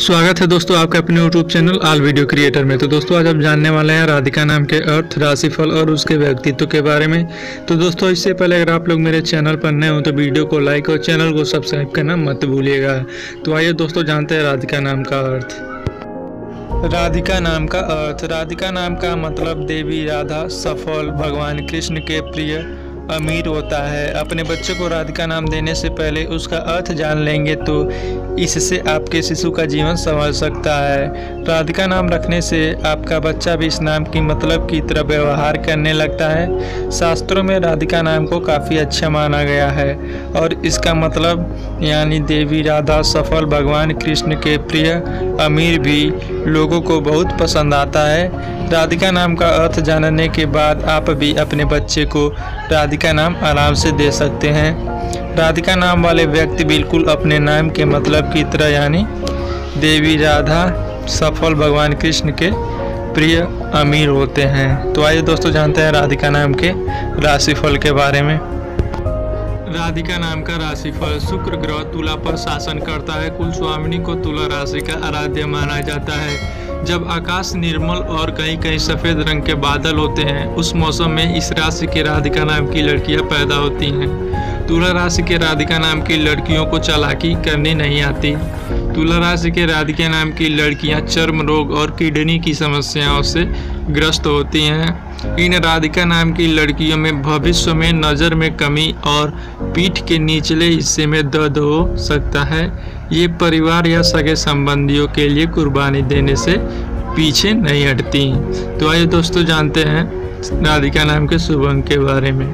स्वागत है दोस्तों आपके अपने YouTube channel all video creator में। तो दोस्तों, आज आप जानने वाले हैं राधिका नाम के अर्थ, राशिफल और उसके व्यक्तित्व के बारे में। तो दोस्तों, इससे पहले अगर आप लोग मेरे चैनल पर नए हो तो वीडियो को लाइक और चैनल को सब्सक्राइब करना मत भूलिएगा। तो आइए दोस्तों, जानते हैं राधिका नाम का अर्थ। राधिका नाम का अर्थ। राधिका नाम का मतलब देवी, राधा, सफल, भगवान, कृष्ण के प्रिय अमीर होता है। अपने बच्चे को राधिका नाम देने से पहले उसका अर्थ जान लेंगे तो इससे आपके शिशु का जीवन संभल सकता है। राधिका नाम रखने से आपका बच्चा भी इस नाम की मतलब की तरह व्यवहार करने लगता है। शास्त्रों में राधिका नाम को काफ़ी अच्छा माना गया है और इसका मतलब यानी देवी राधा सफल भगवान कृष्ण के प्रिय अमीर भी लोगों को बहुत पसंद आता है। राधिका नाम का अर्थ जानने के बाद आप भी अपने बच्चे को राधिका नाम आराम से दे सकते हैं। राधिका नाम वाले व्यक्ति बिल्कुल अपने नाम के मतलब की तरह यानी देवी राधा, सफल भगवान कृष्ण के प्रिय अमीर होते हैं। तो आइए दोस्तों जानते हैं राधिका नाम के राशिफल के बारे में। राधिका नाम का राशिफल शुक्र ग्रह, तुला पर शासन करता है। कुल स्वामिनी को तुला राशि का आराध्य माना जाता है। जब आकाश निर्मल और कहीं कहीं सफ़ेद रंग के बादल होते हैं, उस मौसम में इस राशि के राधिका नाम की लड़कियाँ पैदा होती हैं। तुला राशि के राधिका नाम की लड़कियों को चालाकी करनी नहीं आती। तुला राशि के राधिका नाम की लड़कियाँ चर्म रोग और किडनी की समस्याओं से ग्रस्त होती हैं। इन राधिका नाम की लड़कियों में भविष्य में नज़र में कमी और पीठ के निचले हिस्से में दर्द हो सकता है। ये परिवार या सगे संबंधियों के लिए कुर्बानी देने से पीछे नहीं हटती। तो आइए दोस्तों, जानते हैं राधिका नाम के शुभ अंक के बारे में।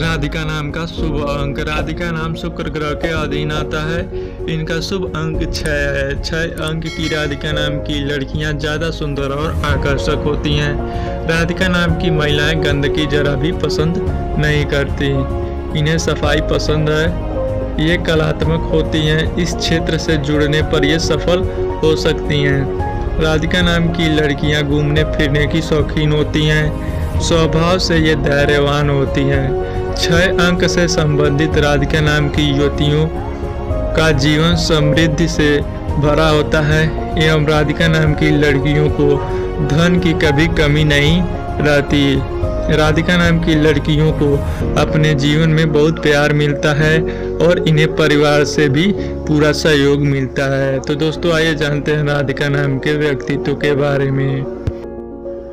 राधिका नाम का शुभ अंक। राधिका नाम शुक्र ग्रह के अधीन आता है। इनका शुभ अंक छः है। छः अंक की राधिका नाम की लड़कियाँ ज़्यादा सुंदर और आकर्षक होती हैं। राधिका नाम की महिलाएँ गंदगी जरा भी पसंद नहीं करती। इन्हें सफ़ाई पसंद है। ये कलात्मक होती हैं। इस क्षेत्र से जुड़ने पर ये सफल हो सकती हैं। राधिका नाम की लड़कियाँ घूमने फिरने की शौकीन होती हैं। स्वभाव से ये धैर्यवान होती हैं। छह अंक से संबंधित राधिका नाम की युवतियों का जीवन समृद्धि से भरा होता है, एवं राधिका नाम की लड़कियों को धन की कभी कमी नहीं रहती। राधिका नाम की लड़कियों को अपने जीवन में बहुत प्यार मिलता है और इन्हें परिवार से भी पूरा सहयोग मिलता है। तो दोस्तों, आइए जानते हैं राधिका नाम के व्यक्तित्व के बारे में।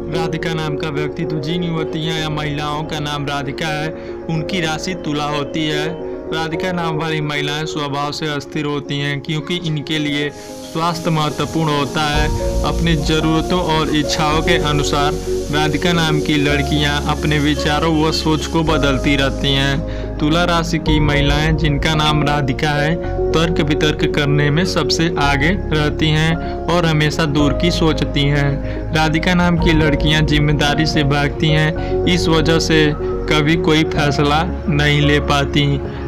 राधिका नाम का व्यक्ति व्यक्तित्व जिन युवतियाँ या महिलाओं का नाम राधिका है, उनकी राशि तुला होती है। राधिका नाम वाली महिलाएँ स्वभाव से अस्थिर होती हैं, क्योंकि इनके लिए स्वास्थ्य महत्वपूर्ण होता है। अपनी ज़रूरतों और इच्छाओं के अनुसार राधिका नाम की लड़कियाँ अपने विचारों व सोच को बदलती रहती हैं। तुला राशि की महिलाएँ, जिनका नाम राधिका है, तर्क वितर्क करने में सबसे आगे रहती हैं और हमेशा दूर की सोचती हैं। राधिका नाम की लड़कियाँ ज़िम्मेदारी से भागती हैं, इस वजह से कभी कोई फैसला नहीं ले पाती।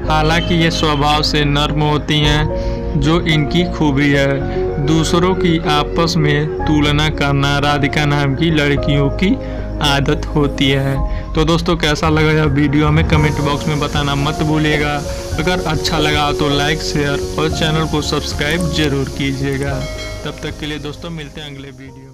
हालाँकि ये स्वभाव से नर्म होती हैं, जो इनकी खूबी है। दूसरों की आपस में तुलना करना, राधिका नाम की लड़कियों की आदत होती है। तो दोस्तों, कैसा लगा यह वीडियो हमें कमेंट बॉक्स में बताना मत भूलिएगा। अगर अच्छा लगा तो लाइक, शेयर और चैनल को सब्सक्राइब ज़रूर कीजिएगा। तब तक के लिए दोस्तों, मिलते हैं अगले वीडियो